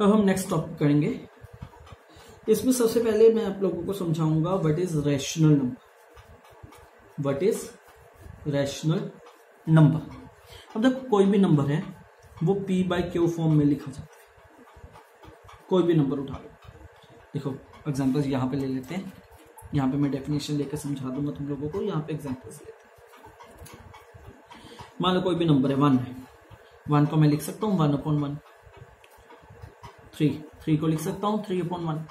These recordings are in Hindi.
अब हम नेक्स्ट टॉपिक करेंगे। इसमें सबसे पहले मैं आप लोगों को समझाऊँगा what is rational number what is rational number अब देखो, कोई भी नंबर है, वो पी बाई क्यू फॉर्म में लिखा जाता है। कोई भी नंबर उठा लो। देखो एग्जाम्पल्स यहाँ पे ले लेते हैं। यहाँ पे मैं डेफिनेशन लेकर समझा दूँगा तुम लोगों को, यहाँ पे एग्जाम्पल्स लेते हैं। मान लो कोई भी नंबर है वन है। वन को मैं लिख सकता हूँ one upon one three three को लिख सकता हूँ? थ्री अपॉन वन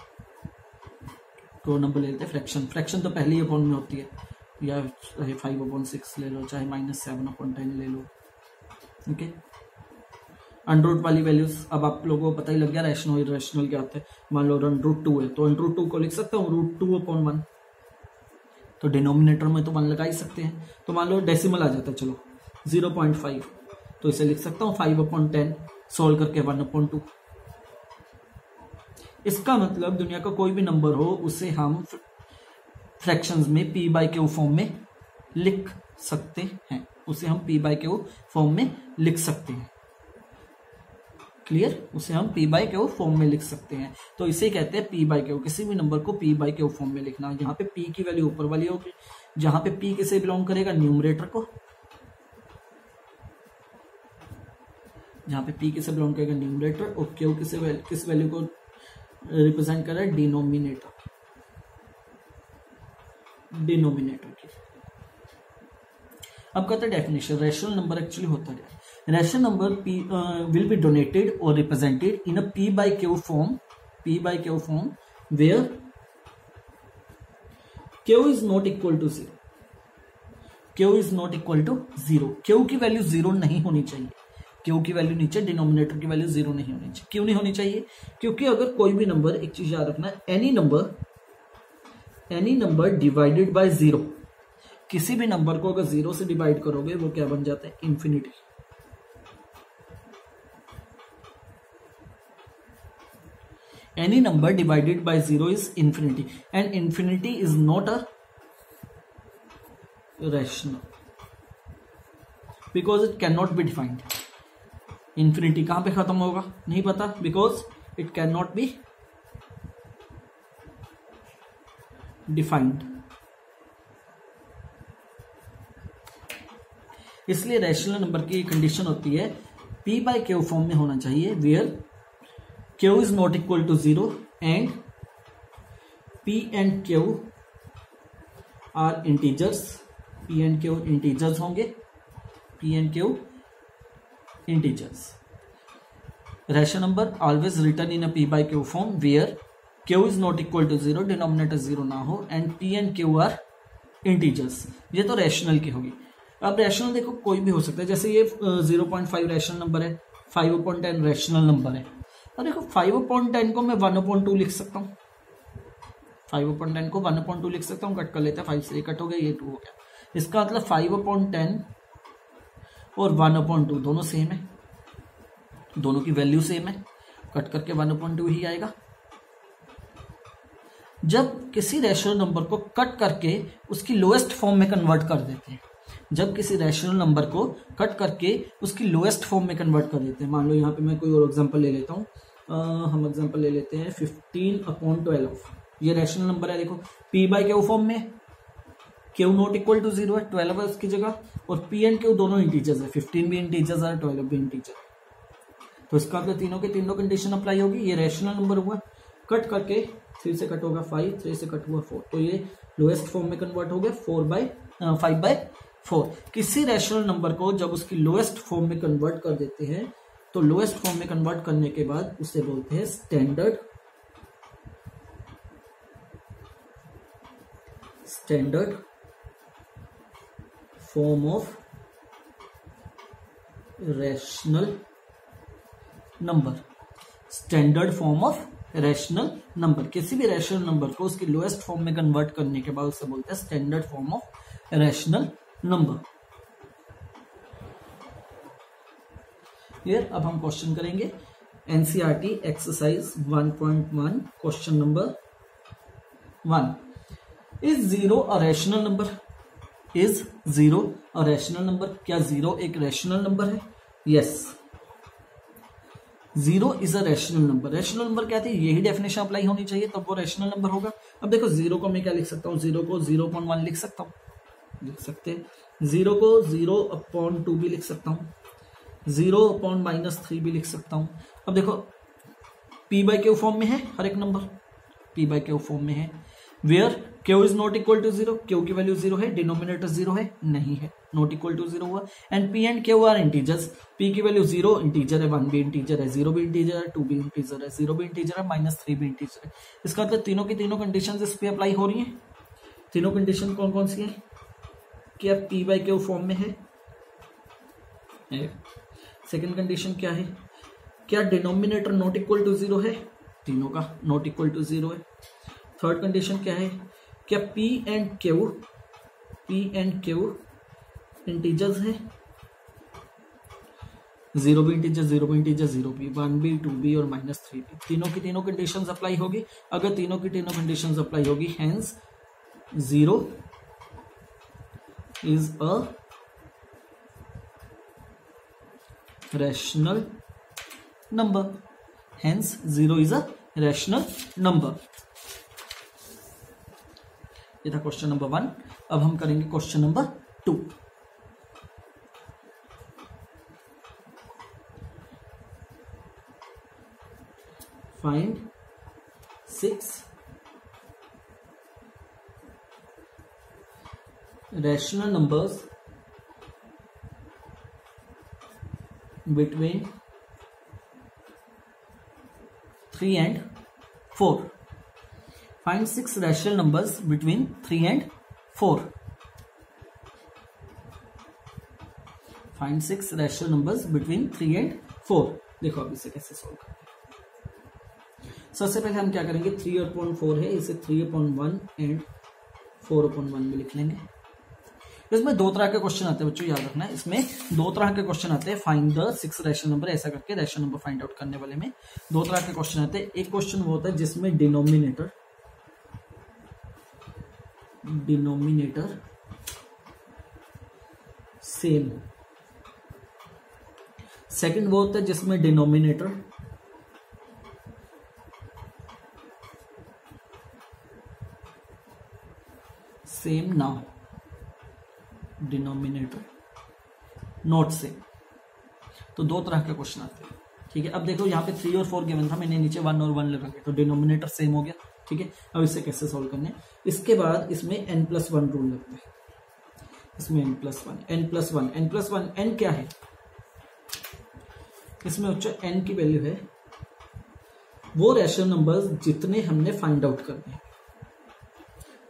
दो नंबर ले लेते हैं. फ्रैक्शन फ्रैक्शन तो पहले ही अपॉन में होती है. या चाहे फाइव अपॉन सिक्स ले लो, चाहे माइनस सेवन अपॉन टेन ले लो. ओके अंडरूट वाली वैल्यूज़ अब आप लोगों को पता ही लग गया रैशनल इरेशनल क्या होता है. मान लो रन रूट टू है तो अंडरूट टू को लिख सकता हूँ? रूट टू अपॉन वन तो डिनोमिनेटर में तो वन लगा ही सकते हैं. तो मान लो डेसिमल आ जाता है, चलो. ज़ीरो पॉइंट फाइव तो इसे लिख सकता हूँ? फाइव अपॉन टेन सोल्व करके वन अपॉन टू इसका मतलब दुनिया का कोई भी नंबर हो, उसे हम फ्रैक्शंस में पी बाई के फॉर्म में लिख सकते हैं। उसे हम पी बाई के फॉर्म में लिख सकते हैं। क्लियर उसे हम पी बाई क्यू फॉर्म में लिख सकते हैं। तो इसे कहते हैं पी बाई के किसी भी नंबर को पी बाई के फॉर्म में लिखना। यहाँ पे पी की वैल्यू ऊपर वाली होगी, जहाँ पे पी किसे बिलोंग करेगा? न्यूमरेटर को। जहाँ पे पी किसे बिलोंग करेगा? न्यूमरेटर और क्यू किसे किस वैल्यू को रिप्रेजेंट कर रहा है डिनोमिनेटर डिनोमिनेटर की. अब कहते हैं डेफिनेशन रेशनल नंबर एक्चुअली होता है. Rational number P will be donated और represented in a P by Q form P by Q form where Q is not equal to zero Q is not equal to zero Q की वैल्यू ज़ीरो नहीं होनी चाहिए. क्यू की वैल्यू नीचे डिनोमिनेटर की वैल्यू ज़ीरो नहीं होनी चाहिए। क्यों नहीं होनी चाहिए? क्योंकि अगर कोई भी नंबर एक चीज़ याद रखना any number any number divided by zero किसी भी नंबर को अगर ज़ीरो से डिवाइड करोगे, वो क्या बन जाता है? Infinity any number divided by zero is infinity and infinity is not a rational because it can not be defined infinity कहाँ पे खत्म होगा? नहीं पता because it can not be defined इसलिए रैशनल नंबर की कंडीशन होती है पी बाई क्यू फॉर्म में होना चाहिए where Q is not equal to zero and P and Q are integers P and Q integers होंगे P and Q integers rational number always return in a P by Q form where Q is not equal to zero denominator zero ना हो and P and Q are integers ये तो रैशनल की होगी। अब रैशनल देखो, कोई भी हो सकता है। जैसे ये zero point five rational number है five point ten rational number है। और देखो फाइव पॉइंट टेन को मैं वन पॉइंट टू लिख सकता हूँ। फाइव पॉइंट टेन को वन पॉइंट टू लिख सकता हूँ, कट कर लेते हैं। फाइव से कट हो गया, ये टू हो गया। इसका मतलब फाइव पॉइंट टेन और वन पॉइंट टू दोनों सेम है। दोनों की वैल्यू सेम है। कट करके वन पॉइंट टू ही आएगा। जब किसी रेशनल नंबर को कट करके उसकी लोएस्ट फॉर्म में कन्वर्ट कर देते हैं, जब किसी रैशनल नंबर को कट करके उसकी लोएस्ट फॉर्म में कन्वर्ट कर देते हैं, मान लो यहाँ पे मैं कोई और एग्जांपल ले लेता हूँ। हम एग्जांपल ले लेते हैं फिफ्टीन अपॉन ट्वेल्व ये रैशनल नंबर है, देखो। पी बाई क्यू फॉर्म में Q not equal to zero है ट्वेल्व है उसकी जगह, और पी एंड क्यू दोनों इंटीजर्स है फिफ्टीन भी इंटीजर्स है ट्वेल्व भी इंटीजर तो इसका मतलब तीनों के तीनों कंडीशन अप्लाई होगी? ये रैशनल नंबर हुआ कट करके थ्री से कट होगा फाइव थ्री से कट हुआ फोर तो ये लोएस्ट फॉर्म में कन्वर्ट हो गया four by five by four किसी रैशनल नंबर को जब उसकी लोएस्ट फॉर्म में कन्वर्ट कर देते हैं तो लोएस्ट फॉर्म में कन्वर्ट करने के बाद उसे बोलते हैं standard standard form of rational number standard form of rational number किसी भी रैशनल नंबर को उसकी लोएस्ट फॉर्म में कन्वर्ट करने के बाद उसे बोलते हैं standard form of rational number अब हम क्वेश्चन करेंगे. NCERT exercise 1.1 question number one is zero a rational number is zero a rational number क्या ज़ीरो एक रैशनल नंबर है? Yes zero is a rational number rational number क्या थी? यही डेफिनेशन अप्लाई होनी चाहिए, तब वो रैशनल नंबर होगा। अब देखो ज़ीरो को मैं क्या लिख सकता हूँ? ज़ीरो को ज़ीरो पॉइंट वन लिख सकता हूँ। लिख सकते हैं। ज़ीरो को ज़ीरो अपॉन टू भी लिख सकता हूँ। ज़ीरो अपॉन माइनस थ्री भी लिख सकता हूँ। अब देखो पी बाई क्यू फॉर्म में है, हर एक number P by Q form में है। Where Q is not equal to zero Q की वैल्यू ज़ीरो है डिनोमिनेटर ज़ीरो है, नहीं है नॉट इक्वल टू ज़ीरो हुआ। And P and Q are integers P की वैल्यू ज़ीरो इंटीजर है वन भी इंटीजर है ज़ीरो भी इंटीजर है टू भी इंटीजर है ज़ीरो भी इंटीजर है माइनस थ्री भी इंटीजर है। इसका मतलब तीनों की तीनों कंडीशन इस पे अप्लाई हो रही है? तीनों कंडीशन कौन कौन सी है? क्या पी बाई क्यू फॉर्म में है? सेकेंड कंडीशन क्या है? क्या denominator not equal to zero है? तीनों का नॉट इक्वल टू ज़ीरो है। थर्ड कंडीशन क्या है? क्या P and Q, P and Q integers है? ज़ीरो भी इंटीजर ज़ीरो भी इंटीजर ज़ीरो भी वन बी टू बी और माइनस थ्री बी तीनों की तीनों कंडीशन अप्लाई होगी। अगर तीनों की तीनों कंडीशन अप्लाई होगी hence zero is a rational number hence zero is a rational number ये था क्वेश्चन नंबर वन अब हम करेंगे question number two find six rational numbers between 3 and 4 Find six rational numbers between 3 and 4. Find six rational numbers between 3 and 4. देखो अब इसे कैसे सॉल्व करेंगे सबसे पहले हम क्या करेंगे? थ्री अपॉन फोर है, इसे three upon one and four upon one में लिख लेंगे। इसमें दो तरह के क्वेश्चन आते हैं, बच्चों, याद रखना इसमें दो तरह के क्वेश्चन आते हैं find the six rational number ऐसा करके रैशनल नंबर फाइंड आउट करने वाले में। दो तरह के क्वेश्चन आते हैं। एक क्वेश्चन वो होता है जिसमें डिनोमिनेटर डिनोमिनेटर सेम। सेकंड वो होता है जिसमें डिनोमिनेटर सेम ना, डिनोमिनेटर नॉट सेम। तो दो तरह के क्वेश्चन आते हैं। ठीक है, अब देखो यहाँ पे थ्री और फोर गिवन था, मैंने नीचे वन और वन लगा तो डिनोमिनेटर सेम हो गया। ठीक है? अब इसे कैसे सॉल्व करने इसके बाद इसमें एन प्लस वन रूल लगता है। इसमें N plus one N plus one N plus one N क्या है? इसमें उच्च एन की वैल्यू है। वो रैशनल नंबर्स जितने हमने फाइंड आउट करने हैं।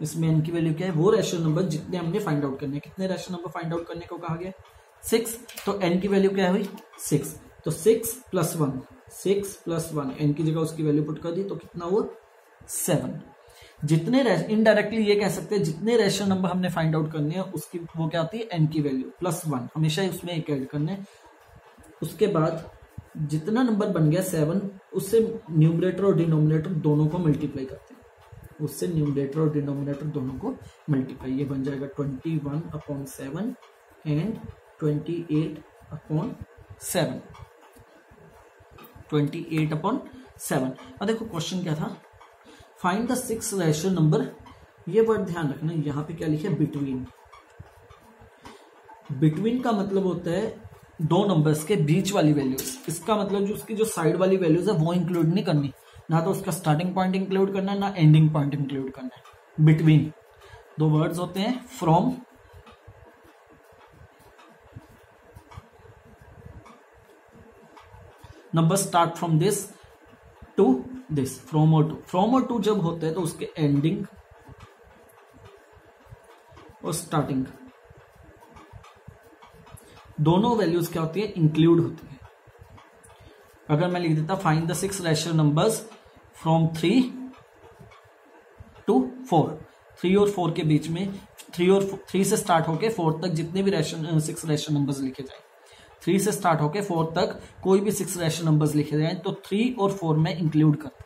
इसमें एन की वैल्यू क्या है? वो रैशनल नंबर जितने हमने फाइंड आउट करने कितने रैशनल नंबर फाइंड आउट करने को कहा गया? सिक्स तो एन की वैल्यू क्या हुई? सिक्स तो six plus one six plus one N की जगह उसकी वैल्यू पुट कर दी तो कितना हुआ? सेवन जितने इनडायरेक्टली ये कह सकते हैं, जितने रेशनल नंबर हमने फाइंड आउट करने हैं, उसकी, वो क्या होती है? एन की वैल्यू प्लस वन हमेशा उसमें एक ऐड करने उसके बाद जितना नंबर बन गया सेवन उससे न्यूमरेटर और डिनोमिनेटर दोनों को मल्टीप्लाई करते हैं। उससे न्यूमरेटर और डिनोमिनेटर दोनों को मल्टीप्लाई ये बन जाएगा twenty one upon seven and twenty eight upon seven twenty eight upon seven अब देखो क्वेश्चन क्या था? Find the six rational number ये वर्ड ध्यान रखना, यहाँ पे क्या लिखे बिटवीन बिटवीन का मतलब होता है दो नंबर्स के बीच वाली वैल्यूज़ इसका मतलब जो उसकी जो साइड वाली वैल्यूज़ है, वो इंक्लूड नहीं करनी. ना तो उसका स्टार्टिंग पॉइंट इंक्लूड करना है, ना एंडिंग पॉइंट इंक्लूड करना है. बिटवीन दो वर्ड्स होते हैं from number start from this to this from to from to जब होते हैं तो उसके एंडिंग और स्टार्टिंग दोनों वैल्यूज़ क्या होती है? इंक्लूड होती है। अगर मैं लिख देता find the six rational numbers from three to four three और फोर के बीच में थ्री और थ्री से स्टार्ट होके फोर तक जितने भी रैशन सिक्स रैशनल नंबर्स लिखे जाए। थ्री से स्टार्ट होके फोर तक कोई भी सिक्स रैशनल नंबर्स लिखे जाए तो थ्री और फोर में इंक्लूड करता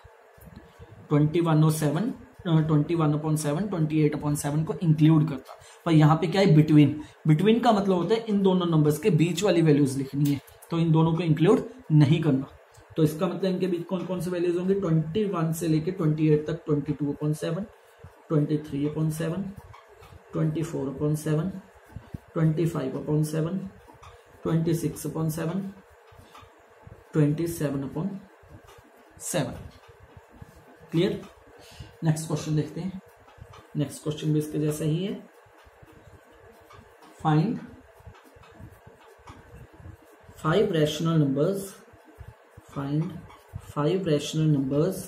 ट्वेंटी वन और seven twenty one upon seven twenty eight upon seven को इंक्लूड करता। पर यहाँ पे क्या है? बिटवीन बिटवीन का मतलब होता है इन दोनों नंबर्स के बीच वाली वैल्यूज़ लिखनी है। तो इन दोनों को इंक्लूड नहीं करना। तो इसका मतलब इनके बीच कौन कौन से वैल्यूज़ होंगे? ट्वेंटी वन से लेके ट्वेंटी एट तक twenty two upon seven twenty three upon seven twenty four upon seven twenty five upon seven twenty six upon seven twenty seven upon seven clear next question देखते हैं. नेक्स्ट क्वेश्चन भी इसके जैसा ही है. Find five rational numbers find five rational numbers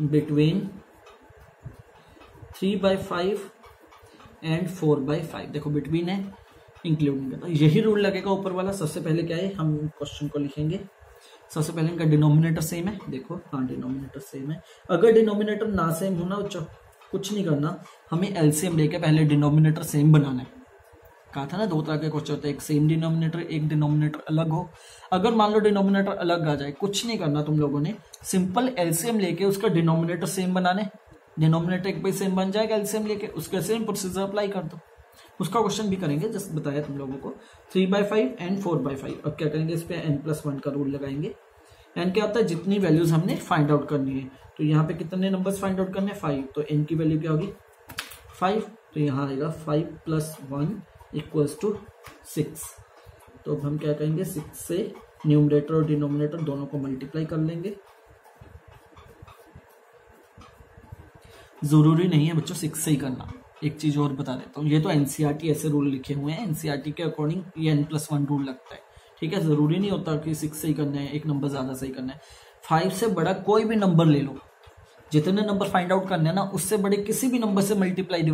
between three by five and four by five देखो बिटवीन है. इंक्लूडिंग करना यही रूल लगेगा ऊपर वाला। सबसे पहले क्या है, हम क्वेश्चन को लिखेंगे। सबसे पहले इनका डिनोमिनेटर सेम है। देखो हाँ डिनोमिनेटर सेम है। अगर डिनोमिनेटर ना सेम होना कुछ नहीं करना, हमें एलसीएम लेके पहले डिनोमिनेटर सेम बनाना है। कहा था ना, दो तरह के क्वेश्चन होते हैं। एक सेम डिनोमिनेटर एक डिनोमिनेटर अलग हो। अगर मान लो डिनोमिनेटर अलग आ जाए, कुछ नहीं करना तुम लोगों ने सिंपल एलसीएम लेके उसका डिनोमिनेटर सेम बनाने डिनोमिनेटर एक बाई सेम बन जाएगा एलसीएम लेके, उसका सेम प्रोसीजर अप्लाई कर दो। उसका क्वेश्चन भी करेंगे जस्ट बताया तुम लोगों को। Three by five and four by five अब क्या करेंगे, इस पर एन प्लस वन का रूल लगाएँगे। एन क्या होता है, जितनी वैल्यूज़ हमने फाइंड आउट करनी है। तो यहाँ पे कितने नंबर्स फाइंड आउट करने फाइव तो एन की वैल्यू क्या होगी? फाइव तो यहाँ आएगा five plus one equals two six तो अब हम क्या करेंगे सिक्स से न्यूमरेटर और डिनोमिनेटर दोनों को मल्टीप्लाई कर लेंगे। ज़रूरी नहीं है बच्चों सिक्स से ही करना। एक चीज़ और बता देता हूँ। ये तो एनसीआरटी ऐसे रूल लिखे हुए हैं। एनसीआरटी के अकॉर्डिंग ये एन प्लस वन रूल लगता है। ठीक है, ज़रूरी नहीं होता कि सिक्स से ही करना है, एक नंबर ज़्यादा सही करना है। फाइव से बड़ा कोई भी नंबर ले लो। जितने नंबर फाइंड आउट करने हैं ना, उससे बड़े किसी भी नंबर से मल्टीप्लाई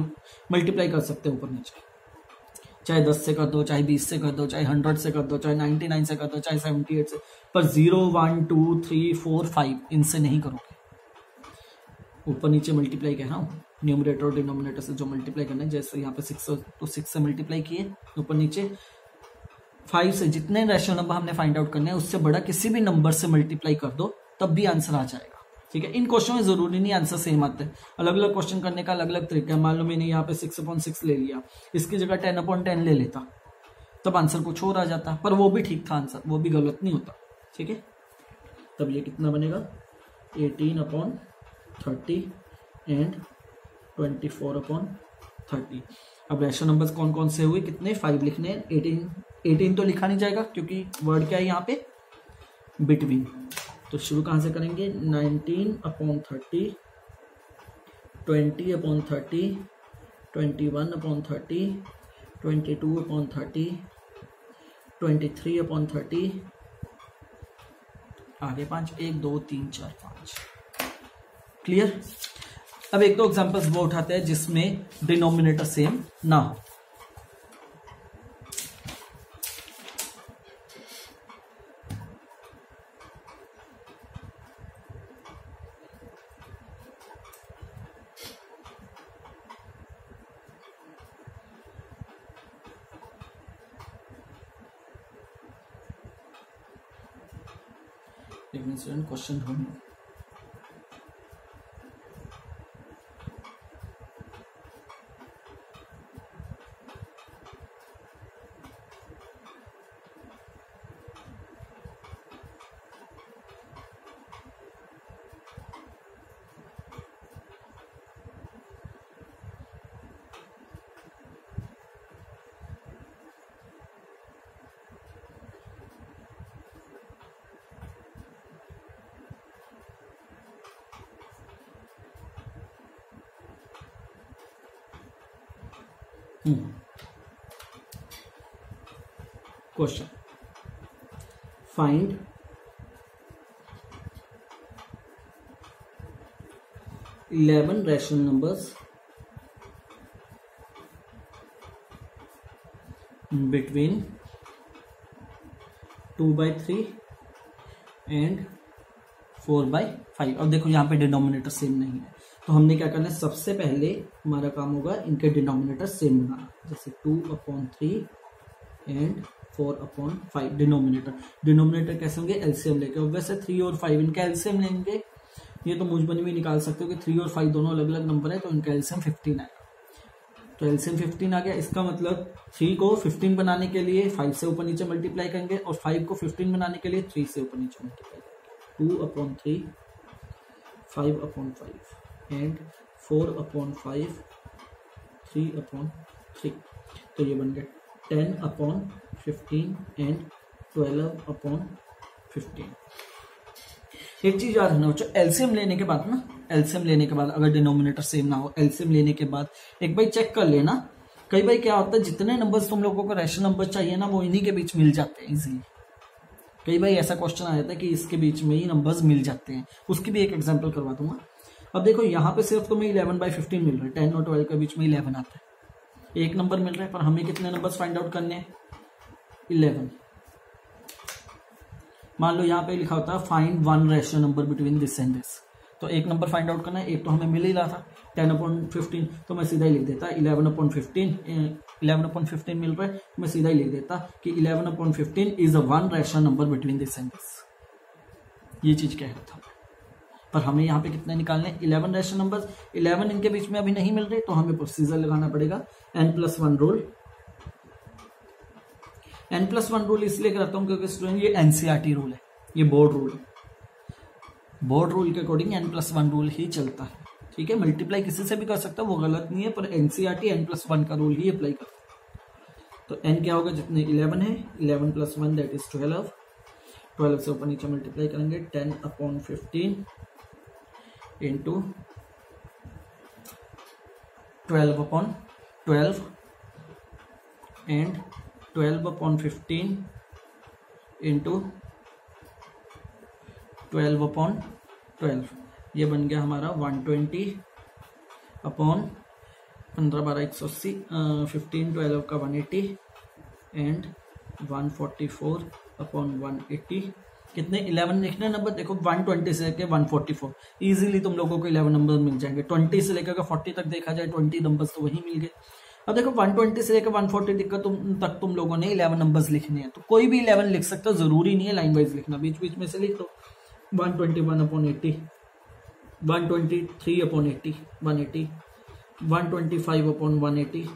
मल्टीप्लाई कर सकते हो ऊपर नीचे। चाहे दस से कर दो, चाहे बीस से कर दो, चाहे हंड्रेड से कर दो, चाहे नाइनटी नाइन से कर दो, चाहे सेवेंटी एट से। पर zero one two three four five इनसे नहीं करोगे। ऊपर नीचे मल्टीप्लाई कह रहा हूँ। न्यूमरेटर और डिनोमिनेटर से जो मल्टीप्लाई करना है, जैसे यहाँ पे सिक्स तो सिक्स से मल्टीप्लाई किए, ऊपर नीचे। फाइव से जितने रैशनल नंबर हमने फाइंड आउट करने हैं, उससे बड़ा किसी भी नंबर से मल्टीप्लाई कर दो, तब भी आंसर आ जाएगा। ठीक है? इन क्वेश्चन में ज़रूरी नहीं आंसर सेम आते। अलग अलग क्वेश्चन करने का अलग अलग तरीका है। मान लो मैंने यहाँ पे सिक्स अपॉइंट सिक्स ले लिया। इसकी जगह टेन अपॉइंट टेन ले लेता। तब आंसर कुछ और आ जाता। पर वो भी ठीक था आंसर वो भी गलत नहीं होता। ठीक है? तब ये कितना बनेगा? Eighteen upon thirty and twenty four upon thirty. अब रैशनल नंबर्स कौन कौन से हुए? कितने? फाइव लिखने। हैं एटीन एटीन तो लिखा नहीं जाएगा क्योंकि वर्ड क्या है यहाँ पे? बिटवीन तो शुरू कहाँ से करेंगे? Nineteen upon thirty twenty upon thirty twenty one upon thirty twenty two upon thirty twenty three upon thirty आगे पाँच। एक, दो, तीन, चार, पाँच। क्लियर अब एक दो एग्जांपल्स वो उठाते हैं जिसमें डिनोमिनेटर सेम ना हो। क्वेश्चन ढूंढ question find eleven rational numbers between two by three and four by five अब देखो यहाँ पे डिनोमिनेटर सेम नहीं है। तो हमने क्या करना है? सबसे पहले हमारा काम होगा इनके डिनोमिनेटर सेम बनाना जैसे two upon three and four upon five denominator. Denominator कैसे होंगे? एलसीएम लेके। और वैसे थ्री और फाइव इनका एलसीएम लेंगे। ये तो मुझ बनी भी निकाल सकते हो कि थ्री और फाइव दोनों अलग अलग नंबर है तो इनका एलसीएम फिफ्टीन आएगा तो एलसीएम फिफ्टीन आ गया। इसका मतलब थ्री को फिफ्टीन बनाने के लिए फाइव से ऊपर नीचे मल्टीप्लाई करेंगे और फाइव को फिफ्टीन बनाने के लिए थ्री से ऊपर नीचे मल्टीप्लाई करेंगे। Two upon three five upon five and four upon five three upon three तो ये बन गया ten upon fifteen and twelve upon fifteen एक चीज़ याद रखना बच्चों एलसीएम लेने के बाद ना एलसीएम लेने के बाद अगर डिनोमिनेटर सेम ना हो एलसीएम लेने के बाद एक बार चेक कर लेना, कई बार क्या होता है, जितने नंबर्स तुम लोगों को रैशनल नंबर चाहिए ना, वो इन्हीं के बीच मिल जाते हैं इजीली कई बार ऐसा क्वेश्चन आ जाता है कि इसके बीच में ही नंबर्स मिल जाते हैं। उसकी भी एक एग्ज़ाम्पल करवा दूँगा। अब देखो, यहाँ पे सिर्फ़ तुम्हें इलेवन बाई फिफ्टीन मिल रहा है। टेन और ट्वेल्व के बीच में इलेवन आता है। एक नंबर मिल रहा है, पर हमें कितने नंबर्स फाइंड आउट करने हैं? इलेवन मान लो यहाँ पे लिखा होता है find one rational number between this and this तो एक नंबर फाइंड आउट करना है, एक तो हमें मिल ही रहा था टेन अपॉन फिफ्टीन तो मैं सीधा ही लिख देता eleven upon fifteen eleven upon fifteen मिल रहा है तो मैं सीधा ही लिख देता कि eleven upon fifteen is a one rational number between this and this ये चीज़ कह रहा था पर हमें यहाँ पे कितने निकालने इलेवन रेशनल नंबर इलेवन इनके बीच में अभी नहीं मिल रहे तो हमें प्रोसीजर लगाना पड़ेगा। N plus one rule n plus one rule इसलिए करता हूँ क्योंकि स्टूडेंट ये एनसीआरटी रूल है। ये बोर्ड रूल है। बोर्ड रूल के according n plus one rule ही चलता है। ठीक है? मल्टीप्लाई किसी से भी कर सकता है वो गलत नहीं है, पर एनसीआरटी एन प्लस वन का रूल ही अप्लाई करता है तो एन क्या होगा? जितने इलेवन है eleven plus one that is twelve twelve से ऊपर नीचे मल्टीप्लाई करेंगे ten upon fifteen into twelve upon twelve and twelve upon fifteen into twelve upon twelve ये बन गया हमारा वन ट्वेंटी अपॉन पंद्रह बारह एक सौ अस्सी फिफ्टीन ट्वेल्व का one eighty and one forty four upon one eighty कितने? इलेवन लिखने नंबर देखो वन ट्वेंटी से लेकर वन फोर्टी फोर ईजिली तुम लोगों को इलेवन नंबर मिल जाएँगे। ट्वेंटी से लेकर फोर्टी तक देखा जाए ट्वेंटी नंबर तो वही मिल गए। अब देखो 120 से लेकर 140 तक तुम तक तुम लोगों ने 11 नंबर्स लिखने हैं। तो कोई भी 11 लिख सकते हो ज़रूरी नहीं है लाइन वाइज लिखना। बीच बीच में से लिख दो। 121 upon eighty one twenty three upon eighty one eighty one twenty five upon one eighty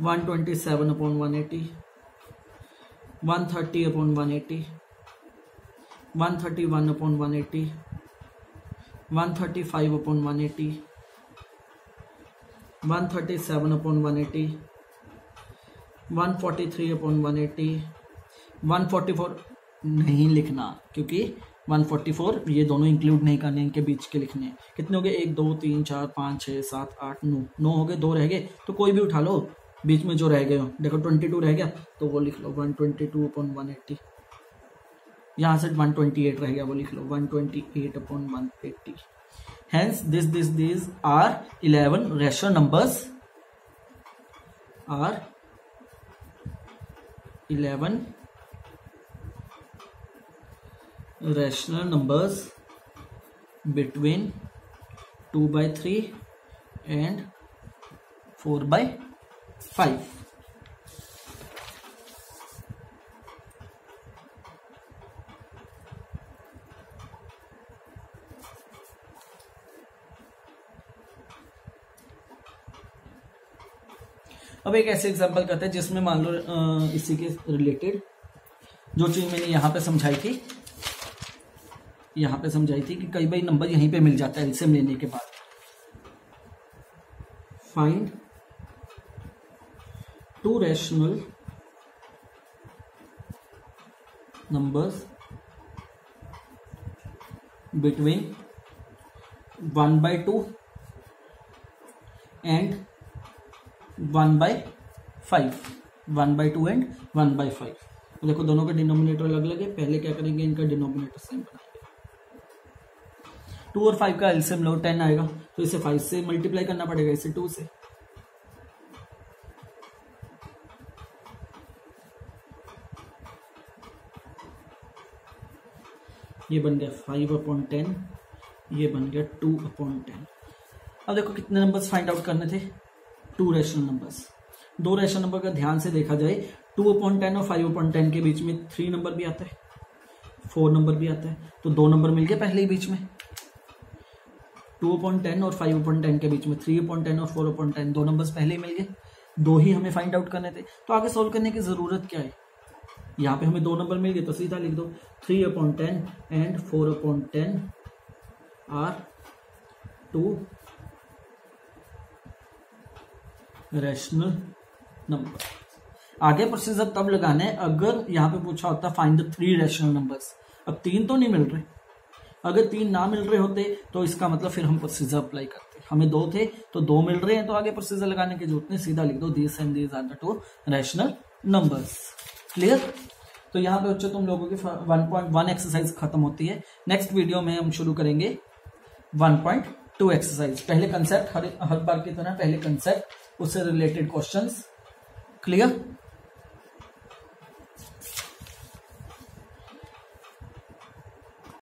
one twenty seven upon one eighty one thirty upon one eighty one thirty one upon one eighty one thirty five upon one eighty one thirty seven upon one eighty one forty three upon one eighty one forty four नहीं लिखना, क्योंकि वन फोर्टी फोर ये दोनों इंक्लूड नहीं करने, इनके बीच के लिखने। कितने हो गए? एक, दो, तीन, चार, पाँच छः सात, आठ, नौ। नौ हो गए, दो रह गए तो कोई भी उठा लो। बीच में जो रह गए हो। देखो ट्वेंटी टू रह गया तो वो लिख लो one twenty two upon one eighty यहाँ से 128 रह गया, वो लिख लो one twenty eight upon one eighty hence this this this are eleven ratio numbers are eleven rational numbers between two by three and four by five अब एक ऐसे एग्ज़ाम्पल करते हैं जिसमें मान लो इसी के रिलेटेड जो चीज़ मैंने यहाँ पे समझाई थी। यहाँ पे समझाई थी कि कई बार नंबर यहीं पे मिल जाता है एल्सियम लेने के बाद। Find two rational numbers between one by two and one by five, one by two and one by five. देखो, दोनों का डिनोमिनेटर अलग अलग है। पहले क्या करेंगे, इनका डिनोमिनेटर सेम बनाएँगे। टू और फाइव का एल्सियम लो, टेन आएगा। तो इसे फाइव से मल्टीप्लाई करना पड़ेगा, इसे टू से। ये बन गया फाइव अपॉन टेन, ये बन गया टू अपॉन टेन। अब देखो, कितने नंबर्स फाइंड आउट करने थे? टू रेशनल नंबर्स दो रेशनल नंबर का ध्यान से देखा जाए टू अपॉन टेन और फाइव अपॉन टेन के बीच में थ्री नंबर भी आता है फोर नंबर भी आता है तो दो नंबर मिल गए पहले ही बीच में। टू अपॉइंट टेन और फाइव अपॉइंट टेन के बीच में थ्री अपॉइंट टेन और फोर अपॉइंट टेन दो नंबर्स पहले ही मिल गए। दो ही हमें फाइंड आउट करने थे। तो आगे सोल्व करने की ज़रूरत क्या है? यहाँ पे हमें दो नंबर मिल गए तो सीधा लिख दो। Three upon ten and four upon ten are two rational number आगे प्रोसीजर तब लगाना है, अगर यहाँ पे पूछा होता find the three rational numbers अब तीन तो नहीं मिल रहे। अगर तीन ना मिल रहे होते तो इसका मतलब फिर हम प्रोसीजर अप्लाई करते हमें दो थे तो दो मिल रहे हैं तो आगे प्रोसीजर लगाने की ज़रूरत नहीं, सीधा लिख दो this and this are the two rational numbers clear तो यहाँ पे बच्चों, तुम लोगों की 1.1 एक्सरसाइज खत्म होती है। नेक्स्ट वीडियो में हम शुरू करेंगे। 1.2 एक्सरसाइज पहले कंसेप्ट हर हर बार की तरह पहले कंसेप्ट उससे रिलेटेड क्वेश्चंस क्लियर